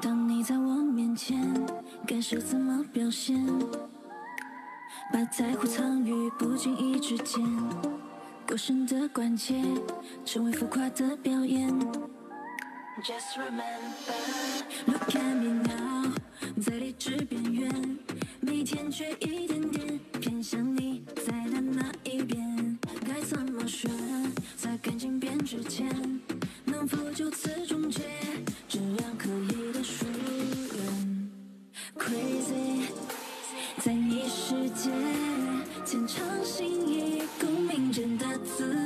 当你在我面前，该是怎么表现？把在乎藏于不经意之间，过剩的关节成为浮夸的表演。Just remember, look at me now，在理智边缘，每天却一点否就此终结这样可以的疏远？Crazy，在你世界，浅尝心意，共鸣间的滋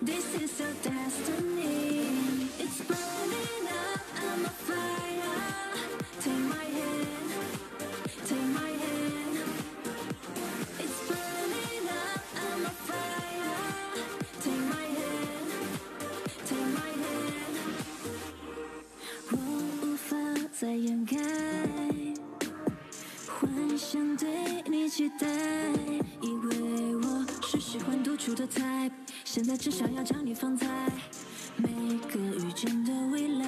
this is a destiny. It's burning up i'm afraid take my hand take my hand. Take my hand take my sayang 现在只想要将你放在每个遇见的未来。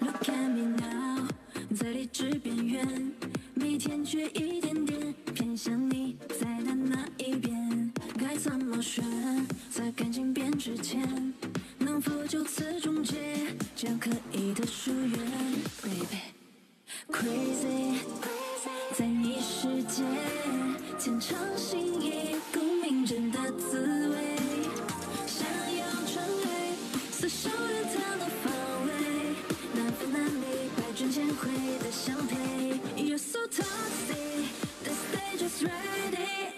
Look at me now，在理智边缘，每天却一点点偏向你在的那一边。该怎么选，在感情变之前，能否就此终结这样可以的疏远？Baby，crazy，为撒手人他的范围，难分难离，百转千回的相配。You're so toxic, the stage is ready.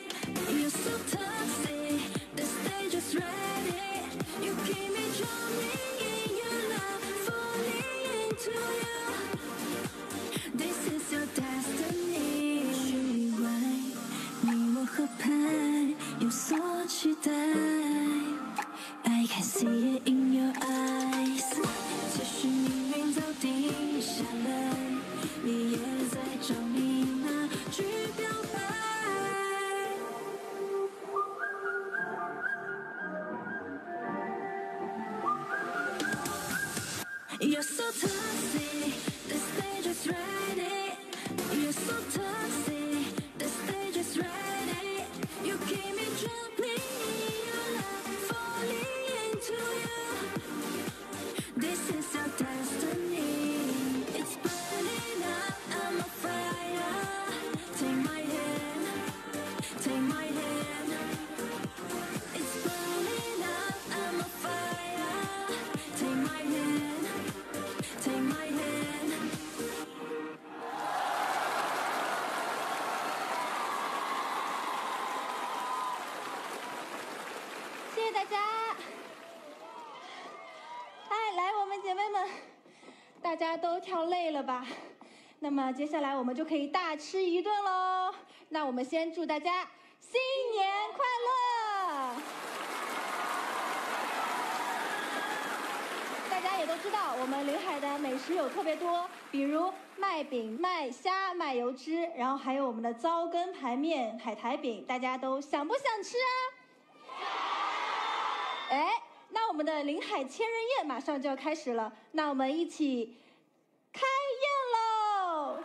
You're so toxic, the stage is ready. You keep me drowning in your love, falling into you. This is your destiny。是意外，你我合拍，有所期待。I can see it You're so toxic, 大家。哎，来，我们姐妹们，大家都跳累了吧？那么接下来我们就可以大吃一顿喽。那我们先祝大家新年快乐！大家也都知道，我们临海的美食有特别多，比如麦饼、麦虾、麦油汁，然后还有我们的糟羹排面、海苔饼，大家都想不想吃啊？哎，那我们的临海千人宴马上就要开始了，那我们一起开宴喽！